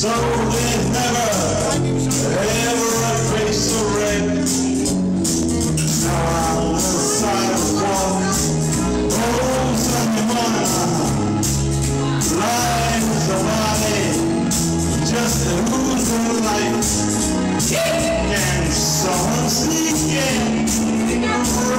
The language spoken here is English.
So they never, ever a face to rain. Now on the sidewalk, oh Sunday morning, life is a body, just a losing life. Can someone sneak in?